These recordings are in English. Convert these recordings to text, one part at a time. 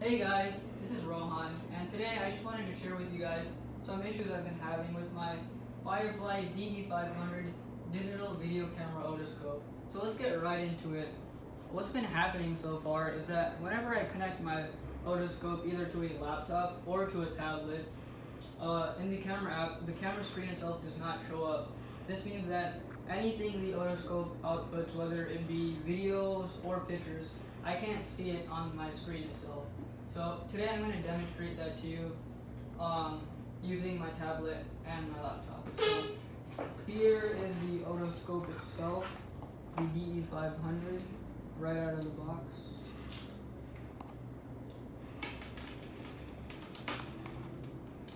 Hey guys, this is Rohan, and today I just wanted to share with you guys some issues I've been having with my Firefly DE500 digital video camera otoscope. So let's get right into it. What's been happening so far is that whenever I connect my otoscope either to a laptop or to a tablet, uh, in the camera app, the camera screen itself does not show up. This means that anything the otoscope outputs, whether it be videos or pictures, I can't see it on my screen itself. So today I'm going to demonstrate that to you um, using my tablet and my laptop. So here is the otoscope itself, the DE500, right out of the box.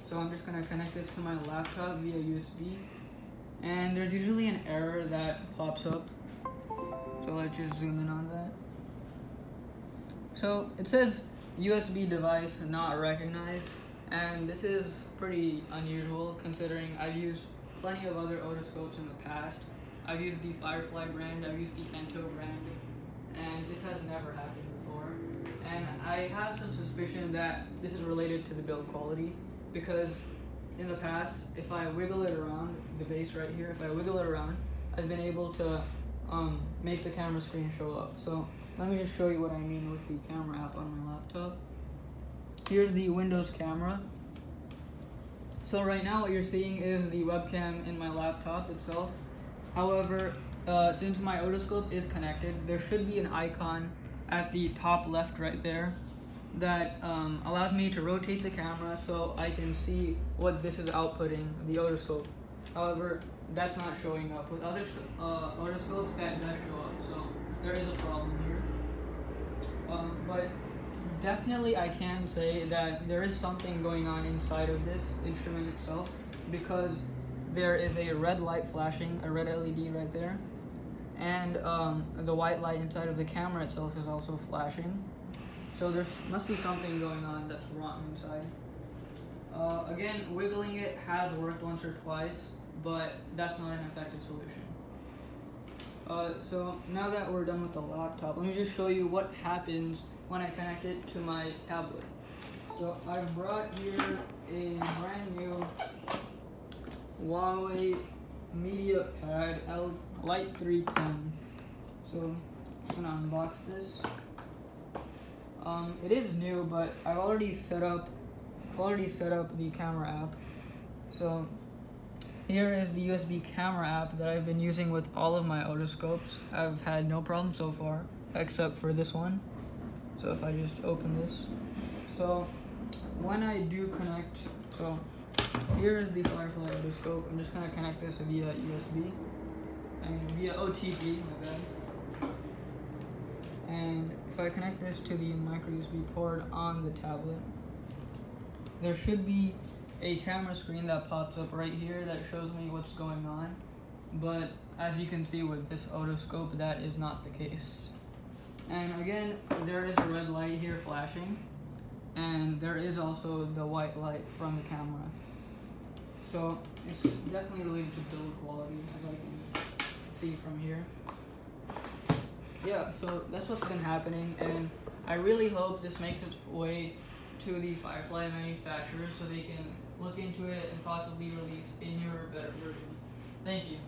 So I'm just going to connect this to my laptop via USB. And there's usually an error that pops up. So let's just zoom in on that. So it says USB device not recognized. And this is pretty unusual considering I've used plenty of other otoscopes in the past. I've used the Firefly brand, I've used the Ento brand, and this has never happened before. And I have some suspicion that this is related to the build quality because in the past, if I wiggle it around, the base right here, if I wiggle it around, I've been able to um, make the camera screen show up. So let me just show you what I mean with the camera app on my laptop. Here's the Windows camera. So right now what you're seeing is the webcam in my laptop itself. However, uh, since my otoscope is connected, there should be an icon at the top left right there that um, allows me to rotate the camera so I can see what this is outputting, the otoscope. However, that's not showing up. With other uh, otoscopes, that does show up, so there is a problem here. Um, but definitely I can say that there is something going on inside of this instrument itself because there is a red light flashing, a red LED right there, and um, the white light inside of the camera itself is also flashing. So there must be something going on that's wrong inside. Uh, again, wiggling it has worked once or twice, but that's not an effective solution. Uh, so now that we're done with the laptop, let me just show you what happens when I connect it to my tablet. So I brought here a brand new Huawei MediaPad L Lite 310. So I'm gonna unbox this. Um, it is new, but I've already set up already set up the camera app. So here is the USB camera app that I've been using with all of my otoscopes. I've had no problem so far, except for this one. So if I just open this. So when I do connect, so here is the Firefly otoscope. I'm just gonna connect this via USB and via OTG, my bad. And if I connect this to the micro USB port on the tablet, there should be a camera screen that pops up right here that shows me what's going on. But as you can see with this otoscope, that is not the case. And again, there is a red light here flashing, and there is also the white light from the camera. So it's definitely related to build quality, as I can see from here. Yeah, so that's what's been happening, and I really hope this makes its way to the Firefly manufacturers so they can look into it and possibly release a newer, better version. Thank you.